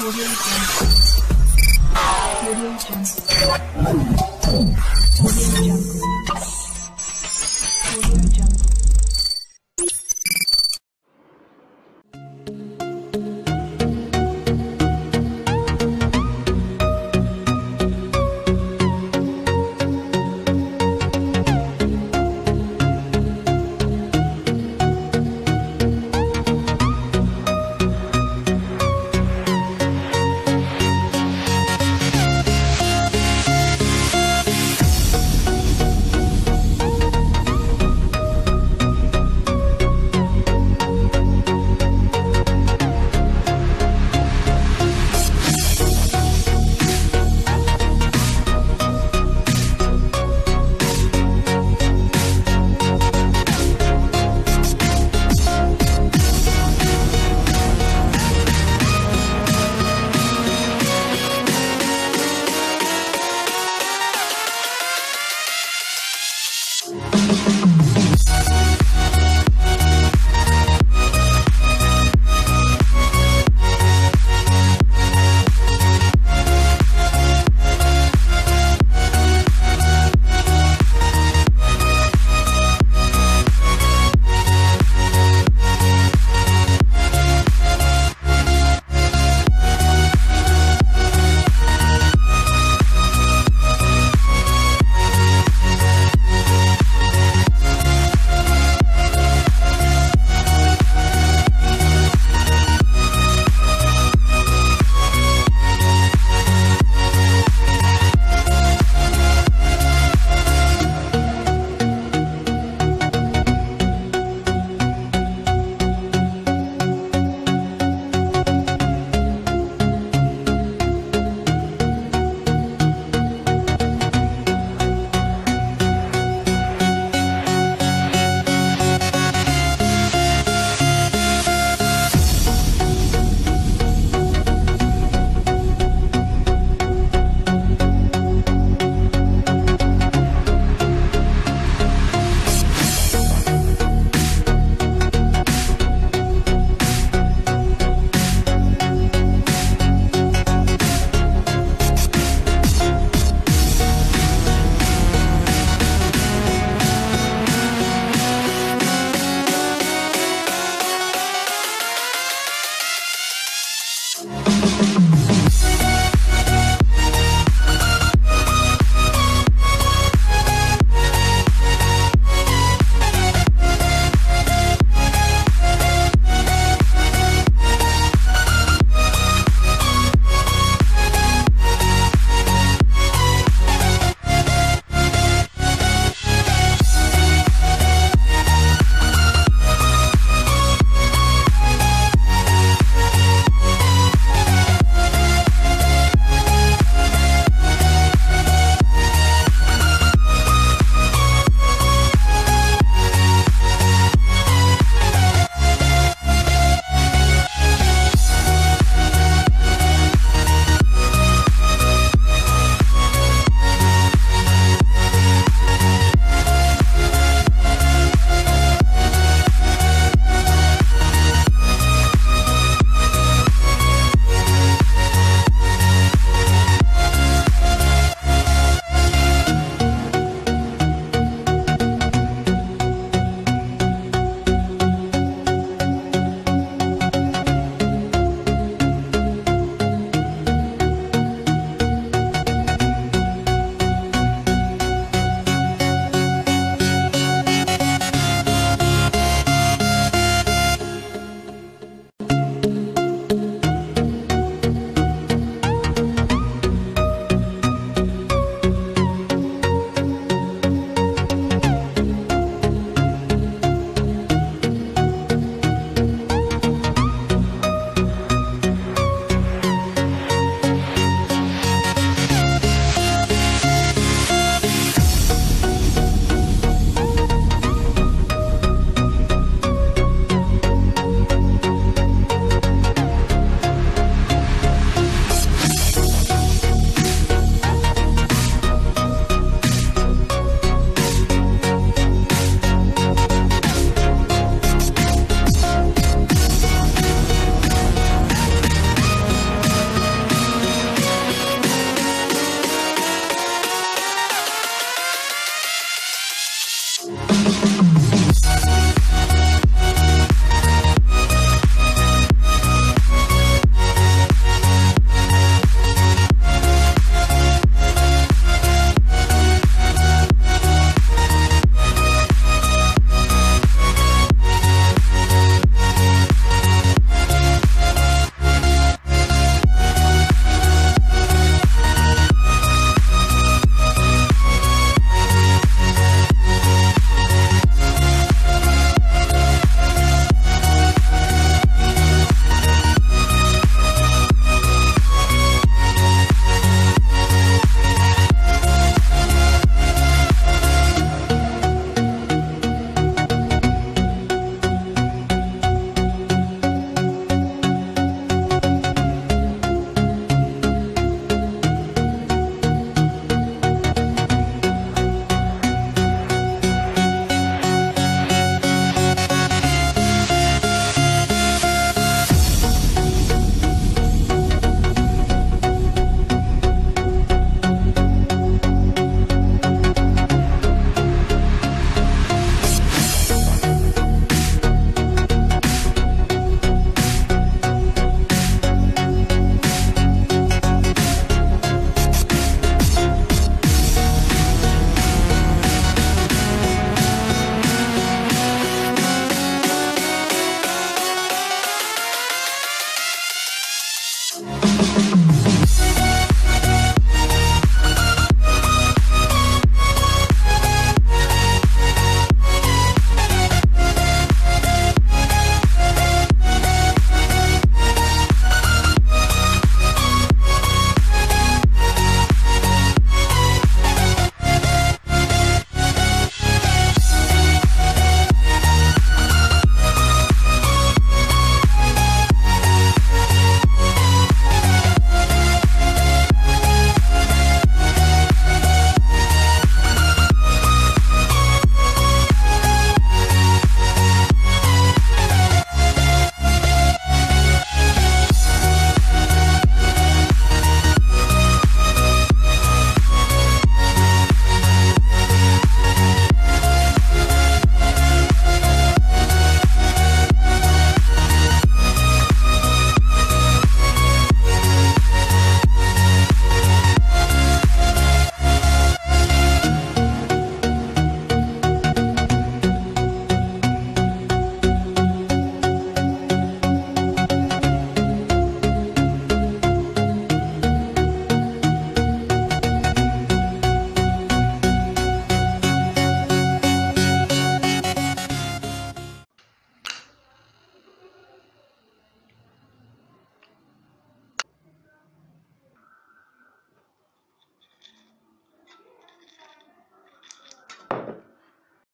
오디오 장구. 오디오 장구. 오디오 장구.